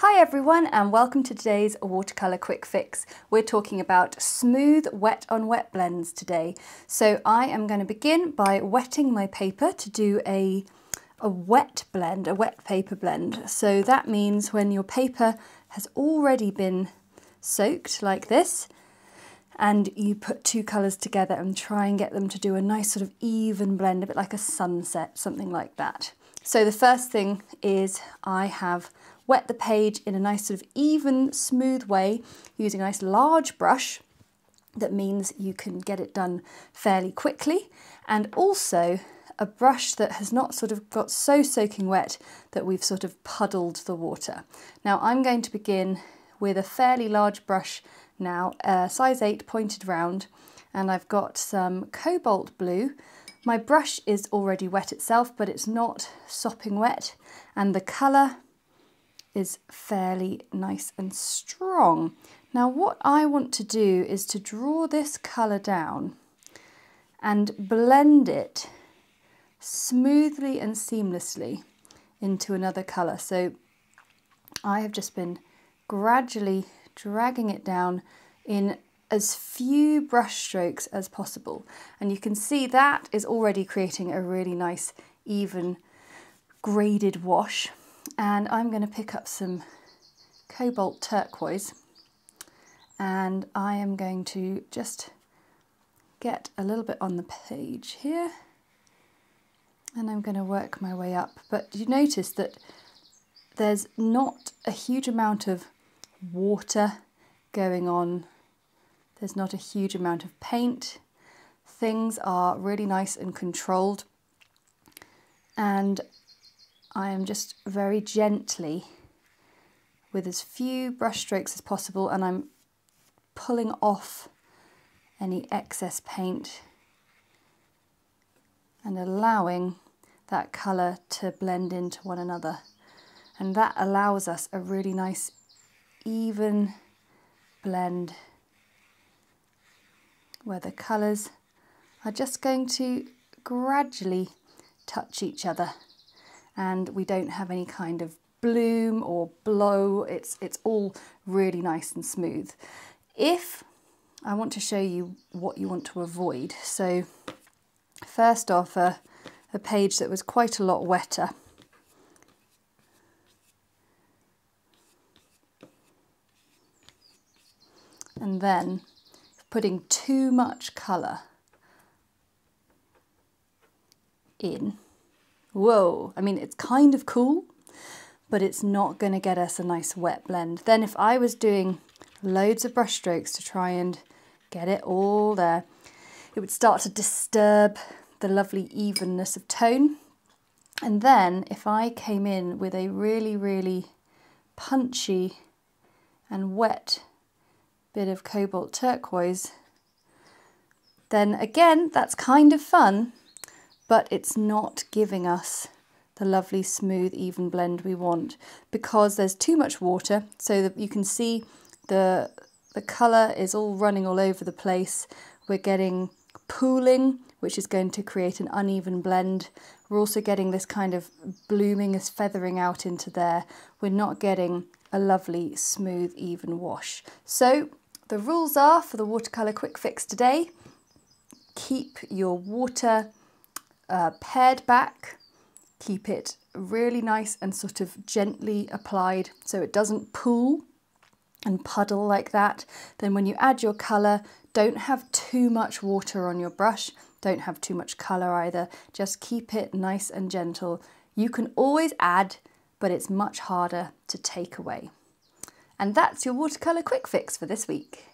Hi everyone and welcome to today's watercolour quick fix. We're talking about smooth wet on wet blends today. So I am going to begin by wetting my paper to do a, a wet blend, a wet paper blend. So that means when your paper has already been soaked like this and you put two colours together and try and get them to do a nice sort of even blend, a bit like a sunset, something like that. So the first thing is I have wet the page in a nice sort of even, smooth way using a nice large brush that means you can get it done fairly quickly and also a brush that has not sort of got so soaking wet that we've sort of puddled the water. Now I'm going to begin with a fairly large brush now, uh, size 8 pointed round and I've got some cobalt blue my brush is already wet itself, but it's not sopping wet, and the colour is fairly nice and strong. Now what I want to do is to draw this colour down and blend it smoothly and seamlessly into another colour. So I have just been gradually dragging it down in as few brush strokes as possible. And you can see that is already creating a really nice, even graded wash. And I'm going to pick up some cobalt turquoise and I am going to just get a little bit on the page here and I'm going to work my way up. But you notice that there's not a huge amount of water going on there's not a huge amount of paint. Things are really nice and controlled. And I am just very gently, with as few brush strokes as possible, and I'm pulling off any excess paint and allowing that colour to blend into one another. And that allows us a really nice even blend where the colours are just going to gradually touch each other and we don't have any kind of bloom or blow. It's it's all really nice and smooth. If I want to show you what you want to avoid so first off a, page that was quite a lot wetter. And then putting too much colour in. Whoa, I mean, it's kind of cool, but it's not going to get us a nice wet blend. Then if I was doing loads of brush strokes to try and get it all there, it would start to disturb the lovely evenness of tone. And then if I came in with a really, really punchy and wet bit of cobalt turquoise, then again, that's kind of fun, but it's not giving us the lovely smooth even blend we want because there's too much water so that you can see the the colour is all running all over the place. We're getting pooling which is going to create an uneven blend. We're also getting this kind of blooming as feathering out into there. We're not getting a lovely smooth even wash. So the rules are for the watercolour quick fix today, keep your water uh, back, keep it really nice and sort of gently applied so it doesn't pool and puddle like that. Then when you add your colour, don't have too much water on your brush, don't have too much colour either, just keep it nice and gentle. You can always add, but it's much harder to take away. And that's your watercolour quick fix for this week.